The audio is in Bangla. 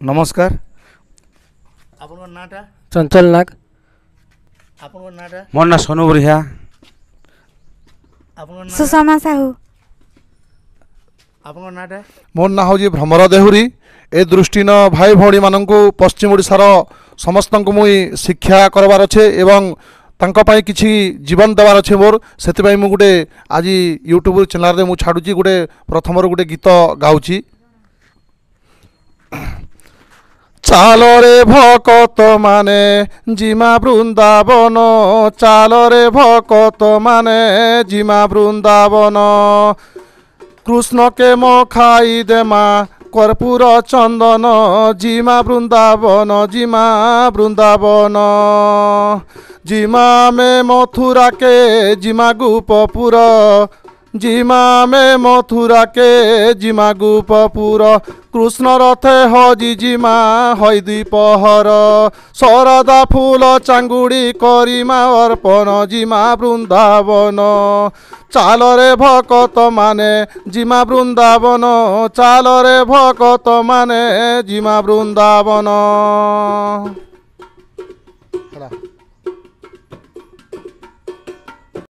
ନମସ୍କାର। ଆପଣଙ୍କ ନାଁଟା? ଚଞ୍ଚଲ ନାଗ। ଆପଣଙ୍କ ନାଁଟା? ମୋର ନାଁ ସୋନୁ ବରିହା। ଆପଣଙ୍କ ସୁଷମା ସାହୁ। ଆପଣଙ୍କ ନାଁଟା? ମୋର ନାଁ ହେଉଛି ଭ୍ରମର ଦେହୁରୀ। ଏ ଦୃଷ୍ଟିନ ଭାଇ ଭଉଣୀମାନଙ୍କୁ ପଶ୍ଚିମ ଓଡ଼ିଶାର ସମସ୍ତଙ୍କୁ ମୁଇଁ ଶିକ୍ଷା କରବାର ଅଛେ ଏବଂ ତାଙ୍କ ପାଇଁ କିଛି ଜୀବନ ଦେବାର ଅଛେ ମୋର। ସେଥିପାଇଁ ମୁଁ ଗୋଟେ ଆଜି ୟୁଟ୍ୟୁବ୍ ଚ୍ୟାନେଲ୍ରେ ମୁଁ ଛାଡ଼ୁଛି ଗୋଟେ ପ୍ରଥମରୁ ଗୋଟେ ଗୀତ ଗାଉଛି। চালরে ভকত মানে জিমা বৃন্দাবন। চালরে ভকত মানে জিমা বৃন্দাবন। কৃষ্ণকে মখাই দেমা কর্পূর চন্দন। জিমা বৃন্দাবন জিমা বৃন্দাবন। জিমা মে মথুরাকে, জিমা গোপপুর। জিমা মে মথুরাকে জিমা গোপপুর কৃষ্ণ রথে হজি জিমা, হয় দ্বীপহর শরদা ফুল চাঙ্গুড়ি করিমা অর্পণ জিমা বৃন্দাবন। চালরে ভকত মানে জিমা বৃন্দাবন। চালরে ভকত মানে জিমা বৃন্দাবন।